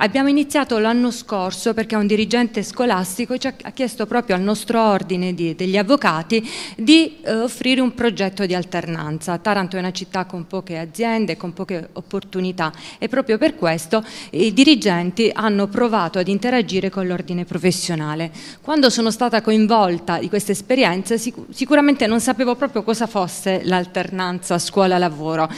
Abbiamo iniziato l'anno scorso perché un dirigente scolastico ci ha chiesto proprio al nostro ordine di, degli avvocati di eh, offrire un progetto di alternanza. Taranto è una città con poche aziende, con poche opportunità e proprio per questo i dirigenti hanno provato ad interagire con l'ordine professionale. Quando sono stata coinvolta di queste esperienze sic sicuramente non sapevo proprio cosa fosse l'alternanza scuola-lavoro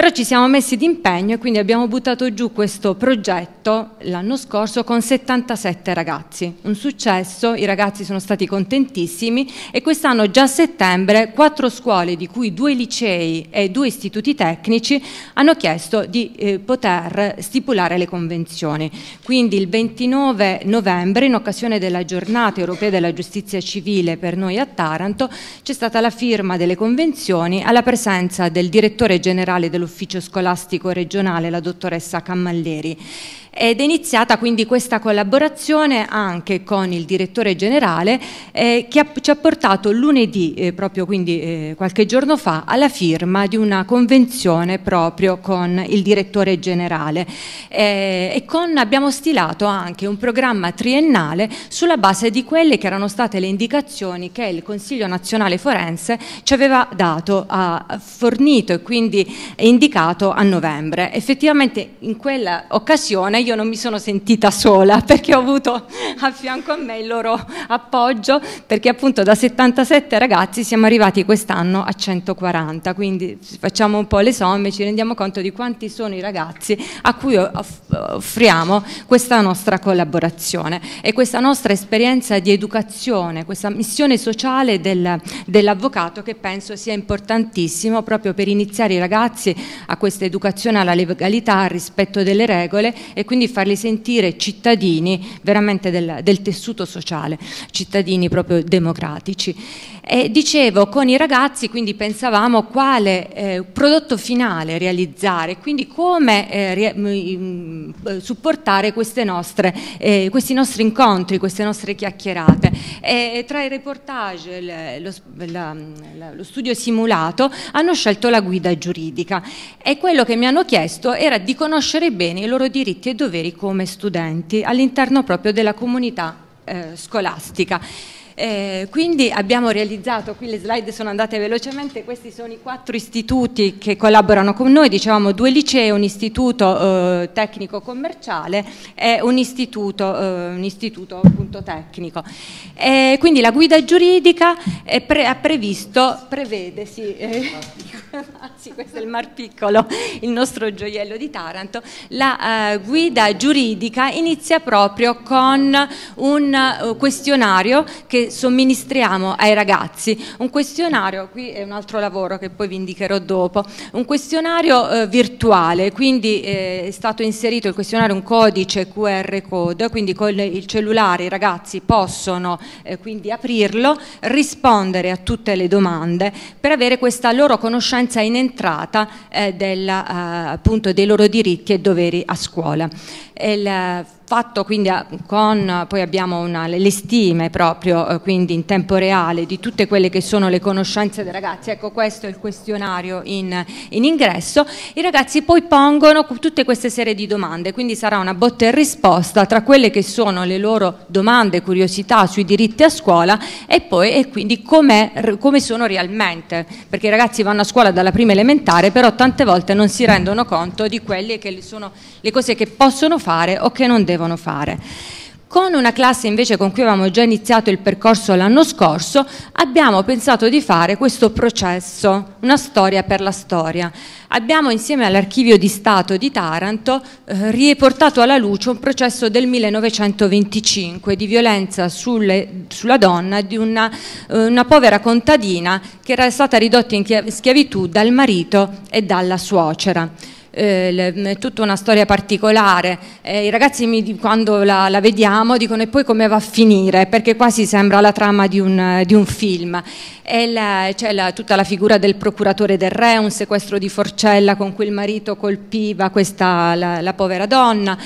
però ci siamo messi d'impegno e quindi abbiamo buttato giù questo progetto l'anno scorso con 77 ragazzi. Un successo, i ragazzi sono stati contentissimi e quest'anno già a settembre quattro scuole, di cui due licei e due istituti tecnici, hanno chiesto di eh, poter stipulare le convenzioni. Quindi il 29 novembre, in occasione della giornata europea della giustizia civile per noi a Taranto, c'è stata la firma delle convenzioni alla presenza del direttore generale dello dell'ufficio scolastico regionale, la dottoressa Cammalleri. Ed è iniziata quindi questa collaborazione anche con il direttore generale eh, che ha, ci ha portato lunedì, eh, proprio quindi eh, qualche giorno fa, alla firma di una convenzione proprio con il direttore generale eh, e con, abbiamo stilato anche un programma triennale sulla base di quelle che erano state le indicazioni che il Consiglio nazionale forense ci aveva dato, ha fornito e quindi indicato a novembre. Effettivamente in quella occasione io non mi sono sentita sola perché ho avuto a fianco a me il loro appoggio perché appunto da 77 ragazzi siamo arrivati quest'anno a 140 quindi facciamo un po' le somme ci rendiamo conto di quanti sono i ragazzi a cui offriamo questa nostra collaborazione e questa nostra esperienza di educazione questa missione sociale del, dell'avvocato che penso sia importantissimo proprio per iniziare i ragazzi a questa educazione alla legalità al rispetto delle regole e quindi farli sentire cittadini veramente del, del tessuto sociale, cittadini proprio democratici. E dicevo, con i ragazzi quindi pensavamo quale eh, prodotto finale realizzare, quindi come eh, mm, eh, supportare nostre, eh, questi nostri incontri, queste nostre chiacchierate. E tra i reportage, lo, la, lo studio simulato, hanno scelto la guida giuridica e quello che mi hanno chiesto era di conoscere bene i loro diritti e doveri come studenti all'interno proprio della comunità eh, scolastica. Eh, quindi abbiamo realizzato, qui le slide sono andate velocemente, questi sono i quattro istituti che collaborano con noi, dicevamo due licei, un istituto eh, tecnico commerciale e un istituto, eh, un istituto appunto tecnico. E quindi la guida giuridica pre ha previsto, prevede, sì, eh, anzi questo è il Mar Piccolo, il nostro gioiello di Taranto, la eh, guida giuridica inizia proprio con un uh, questionario che somministriamo ai ragazzi. Un questionario, qui è un altro lavoro che poi vi indicherò dopo, un questionario eh, virtuale, quindi eh, è stato inserito il questionario un codice QR code, quindi con il cellulare i ragazzi possono eh, quindi aprirlo, rispondere a tutte le domande per avere questa loro conoscenza in entrata eh, della, eh, appunto dei loro diritti e doveri a scuola. Il, fatto quindi con, poi abbiamo una, le stime proprio eh, quindi in tempo reale di tutte quelle che sono le conoscenze dei ragazzi, ecco questo è il questionario in, in ingresso, i ragazzi poi pongono tutte queste serie di domande, quindi sarà una botta e risposta tra quelle che sono le loro domande, curiosità sui diritti a scuola e poi e quindi come sono realmente, perché i ragazzi vanno a scuola dalla prima elementare però tante volte non si rendono conto di quelle che sono le cose che possono fare o che non devono fare. Con una classe invece con cui avevamo già iniziato il percorso l'anno scorso, abbiamo pensato di fare questo processo, una storia per la storia. Abbiamo insieme all'Archivio di Stato di Taranto eh, riportato alla luce un processo del 1925 di violenza sulle, sulla donna di una, eh, una povera contadina che era stata ridotta in schiavitù dal marito e dalla suocera eh, tutta una storia particolare. Eh, I ragazzi mi, quando la, la, vediamo dicono e poi come va a finire, perché quasi sembra la trama di un, di un film. C'è la, tutta la figura del procuratore del re, un sequestro di Forcella con cui il marito colpiva questa, la, la povera donna.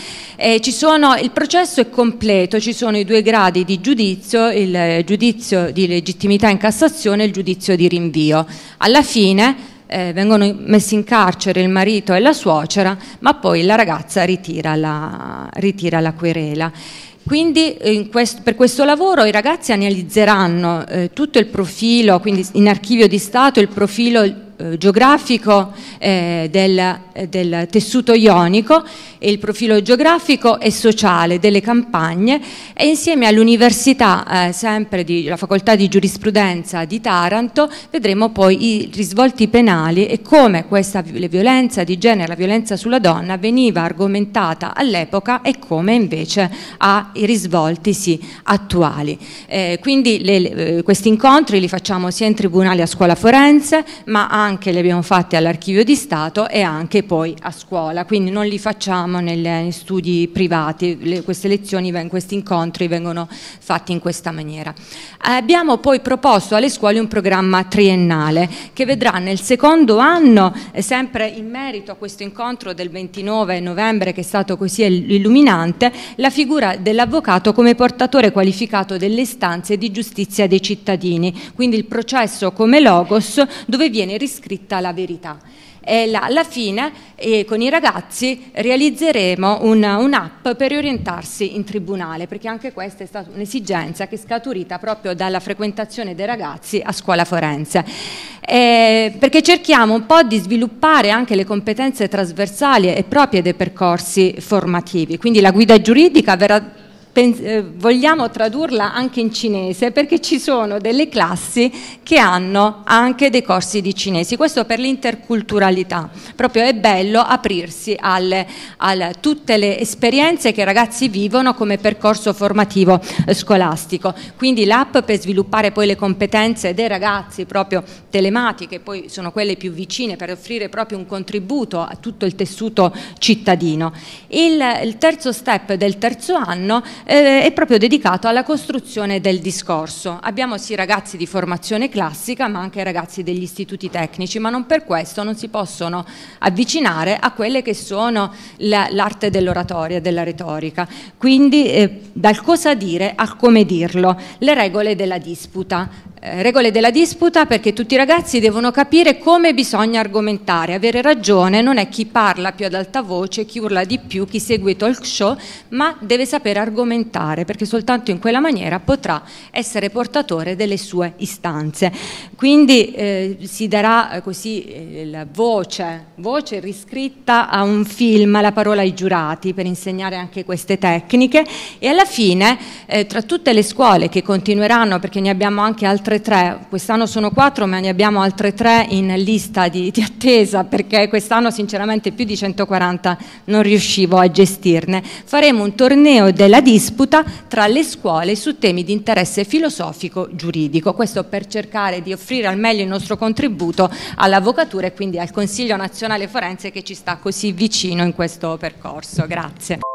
Sono, il processo è completo, ci sono i due gradi di giudizio, il giudizio di legittimità in Cassazione e il giudizio di rinvio. Alla fine eh, vengono messi in carcere il marito e la suocera, ma poi la ragazza ritira la, ritira la querela. Quindi questo, per questo lavoro i ragazzi analizzeranno eh, tutto il profilo, quindi in archivio di Stato il profilo eh, geografico eh, del, del, tessuto ionico e il profilo geografico e sociale delle campagne e insieme all'università, eh, sempre della facoltà di giurisprudenza di Taranto, vedremo poi i risvolti penali e come questa violenza di genere, la violenza sulla donna veniva argomentata all'epoca e come invece ha i risvolti sì, attuali. Eh, quindi le, eh, questi incontri li facciamo sia in tribunale a scuola forense ma anche li abbiamo fatti all'archivio di Stato e anche poi a scuola, quindi non li facciamo negli studi privati, le, queste lezioni, questi incontri vengono fatti in questa maniera. Abbiamo poi proposto alle scuole un programma triennale che vedrà nel secondo anno, sempre in merito a questo incontro del 29 novembre che è stato così illuminante, la figura dell'avvocato come portatore qualificato delle istanze di giustizia dei cittadini, quindi il processo come logos dove viene riscritto scritta la verità. E là, alla fine eh, con i ragazzi realizzeremo un'app un per orientarsi in tribunale, perché anche questa è stata un'esigenza che è scaturita proprio dalla frequentazione dei ragazzi a scuola forense. Eh, perché cerchiamo un po' di sviluppare anche le competenze trasversali e proprie dei percorsi formativi, quindi la guida giuridica verrà vogliamo tradurla anche in cinese perché ci sono delle classi che hanno anche dei corsi di cinesi, questo per l'interculturalità, proprio è bello aprirsi a tutte le esperienze che i ragazzi vivono come percorso formativo eh, scolastico, quindi l'app per sviluppare poi le competenze dei ragazzi proprio telematiche, poi sono quelle più vicine per offrire proprio un contributo a tutto il tessuto cittadino. Il, il terzo step del terzo anno eh, è proprio dedicato alla costruzione del discorso. Abbiamo sì ragazzi di formazione classica ma anche ragazzi degli istituti tecnici, ma non per questo non si possono avvicinare a quelle che sono l'arte dell'oratoria, della retorica. Quindi eh, dal cosa dire al come dirlo, le regole della disputa. Eh, regole della disputa perché tutti i ragazzi devono capire come bisogna argomentare, avere ragione non è chi parla più ad alta voce, chi urla di più, chi segue i talk show, ma deve sapere argomentare perché soltanto in quella maniera potrà essere portatore delle sue istanze. Quindi eh, si darà eh, così eh, la voce, voce riscritta a un film, la parola ai giurati per insegnare anche queste tecniche e alla fine eh, tra tutte le scuole che continueranno perché ne abbiamo anche altre altre tre, quest'anno sono quattro ma ne abbiamo altre tre in lista di, di attesa perché quest'anno sinceramente più di 140 non riuscivo a gestirne. Faremo un torneo della disputa tra le scuole su temi di interesse filosofico giuridico, questo per cercare di offrire al meglio il nostro contributo all'avvocatura e quindi al Consiglio nazionale forense che ci sta così vicino in questo percorso. Grazie.